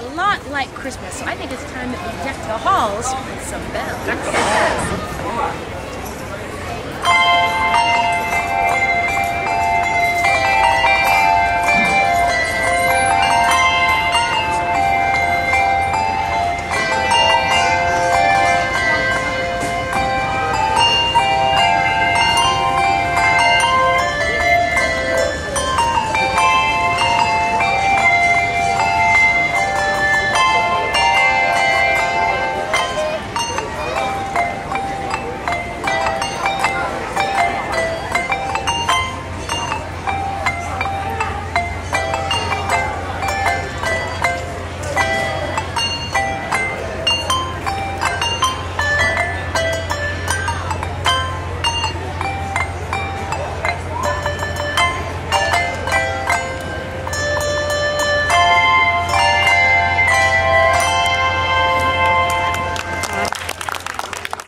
a lot like Christmas. So I think it's time that we deck the halls with some bells. Deck the halls.